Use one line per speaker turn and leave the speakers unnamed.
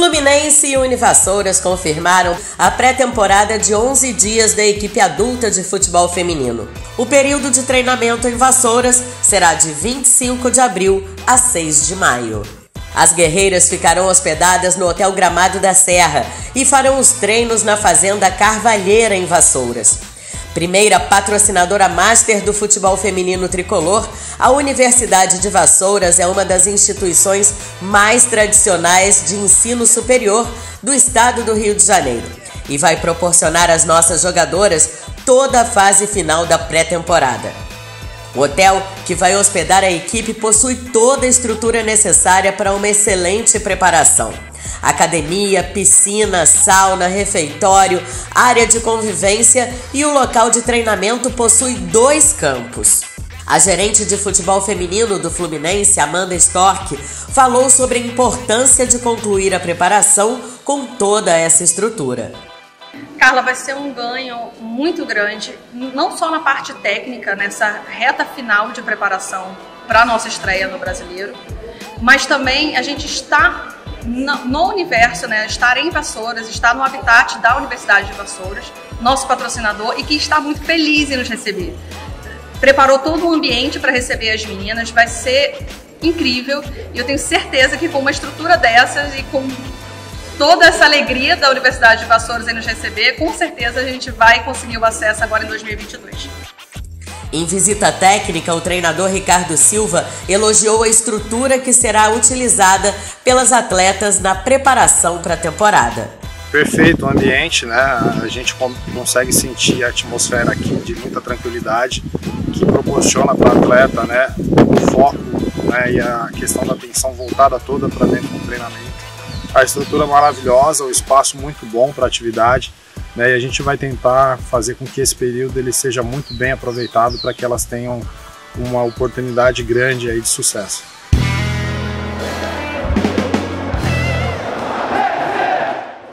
Fluminense e Univassouras confirmaram a pré-temporada de 11 dias da equipe adulta de futebol feminino. O período de treinamento em Vassouras será de 25 de abril a 6 de maio. As guerreiras ficarão hospedadas no Hotel Gramado da Serra e farão os treinos na Fazenda Carvalheira, em Vassouras. Primeira patrocinadora master do futebol feminino tricolor, a Universidade de Vassouras é uma das instituições mais tradicionais de ensino superior do estado do Rio de Janeiro e vai proporcionar às nossas jogadoras toda a fase final da pré-temporada. O hotel, que vai hospedar a equipe, possui toda a estrutura necessária para uma excelente preparação academia, piscina, sauna, refeitório, área de convivência e o local de treinamento possui dois campos. A gerente de futebol feminino do Fluminense, Amanda Stork, falou sobre a importância de concluir a preparação com toda essa estrutura.
Carla, vai ser um ganho muito grande, não só na parte técnica, nessa reta final de preparação para a nossa estreia no Brasileiro, mas também a gente está no, universo, né, estar em Vassouras, estar no habitat da Universidade de Vassouras, nosso patrocinador, e que está muito feliz em nos receber. Preparou todo o ambiente para receber as meninas, vai ser incrível e eu tenho certeza que com uma estrutura dessas e com toda essa alegria da Universidade de Vassouras em nos receber, com certeza a gente vai conseguir o acesso agora em 2022.
Em visita técnica, o treinador Ricardo Silva elogiou a estrutura que será utilizada pelas atletas na preparação para a temporada.
Perfeito o ambiente, né? A gente consegue sentir a atmosfera aqui de muita tranquilidade, que proporciona para o atleta, né, o foco, né, e a questão da atenção voltada toda para dentro do treinamento. A estrutura maravilhosa, o espaço muito bom para atividade né, e a gente vai tentar fazer com que esse período ele seja muito bem aproveitado para que elas tenham uma oportunidade grande aí de sucesso.